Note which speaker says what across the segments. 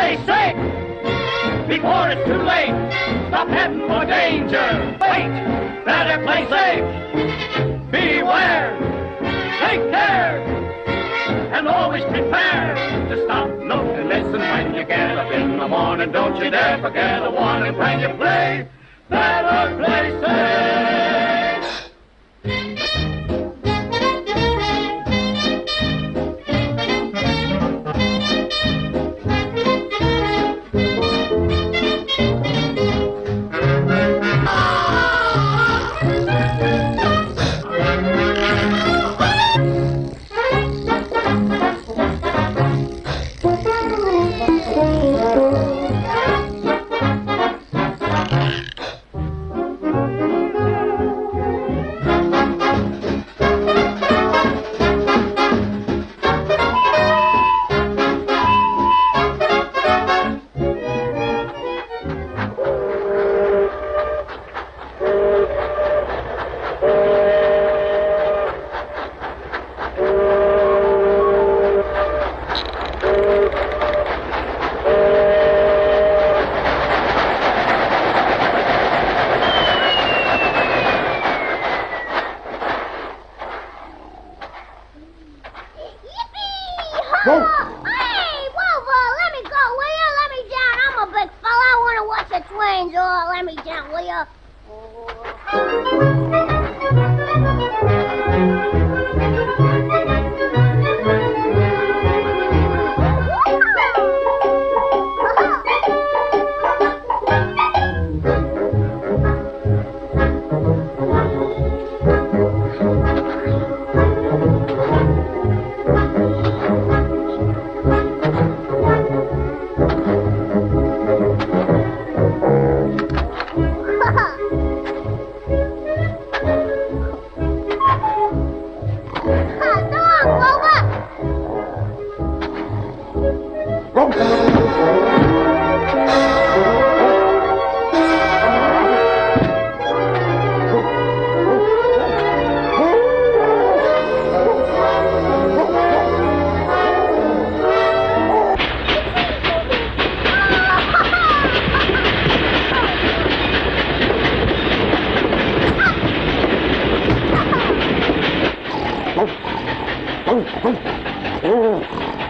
Speaker 1: Play safe before it's too late. Stop heading for danger. Wait, better play safe. Beware, take care, and always prepare to stop, look, and listen when you get up in the morning. Don't you dare forget a warning when you play. Better play safe.
Speaker 2: Oh, let me down, will you? Oh. Come Vamos. Oh, oh, oh.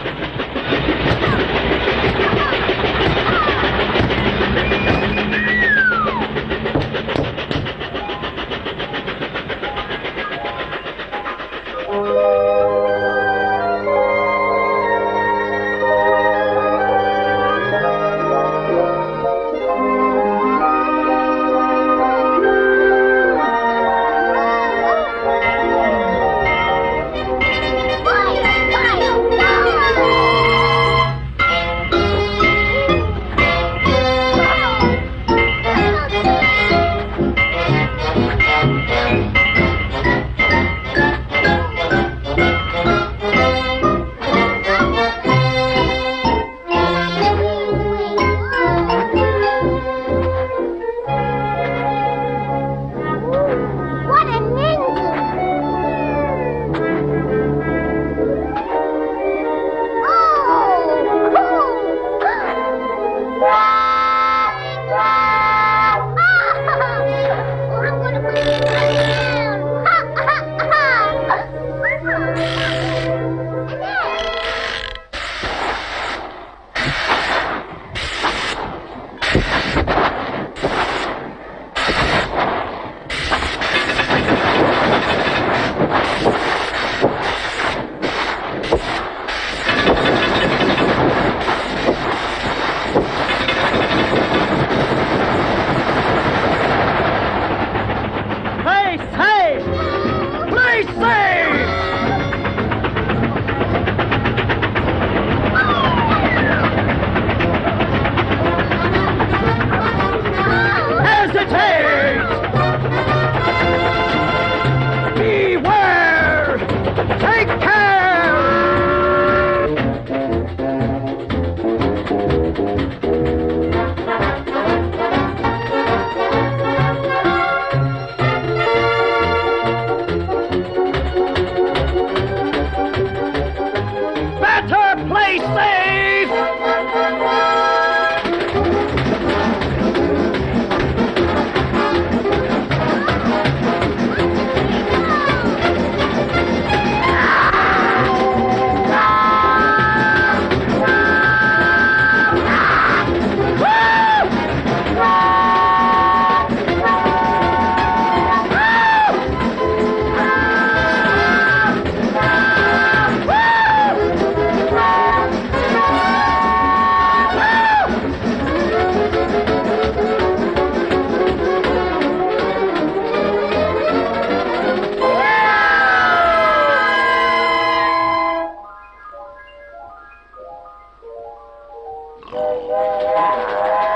Speaker 3: Yeah.